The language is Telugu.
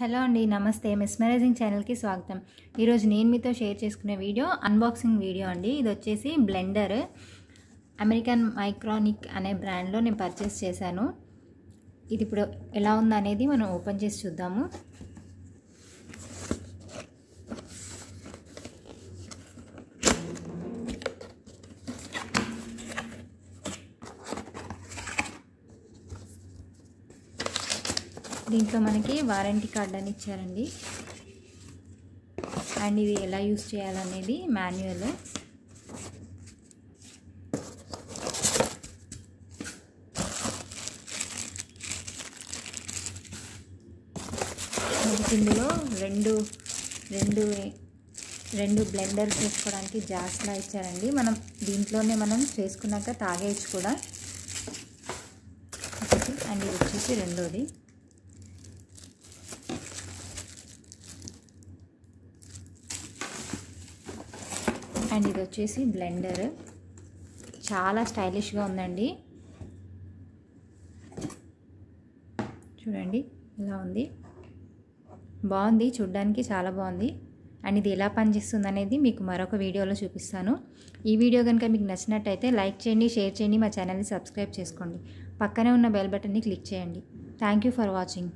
హలో అండి నమస్తే. మెస్మరైజింగ్ ఛానల్కి స్వాగతం. ఈరోజు నేను మీతో షేర్ చేసుకునే వీడియో అన్బాక్సింగ్ వీడియో అండి. ఇది వచ్చేసి బ్లెండర్ అమెరికన్ మైక్రానిక్ అనే బ్రాండ్లో నేను పర్చేస్ చేశాను. ఇది ఇప్పుడు ఎలా ఉందనేది మనం ఓపెన్ చేసి చూద్దాము. దీంట్లో మనకి వారంటీ కార్డ్ అని ఇచ్చారండి. అండ్ ఇది ఎలా యూస్ చేయాలనేది మాన్యువల్. ఇందులో రెండు రెండు రెండు బ్లెండర్ చేసుకోవడానికి జాస్లా ఇచ్చారండి. మనం దీంట్లోనే మనం చేసుకున్నాక తాగేయచ్చు కూడా. అండ్ ఇది వచ్చేసి రెండోది. అండ్ ఇది వచ్చేసి బ్లెండర్. చాలా స్టైలిష్గా ఉందండి. చూడండి ఇలా ఉంది. బాగుంది చూడ్డానికి చాలా బాగుంది. అండ్ ఇది ఎలా పనిచేస్తుంది అనేది మీకు మరొక వీడియోలో చూపిస్తాను. ఈ వీడియో కనుక మీకు నచ్చినట్టయితే లైక్ చేయండి షేర్ చేయండి మా ఛానల్ని సబ్స్క్రైబ్ చేసుకోండి. పక్కనే ఉన్న బెల్ బటన్ని క్లిక్ చేయండి. Thank you for watching.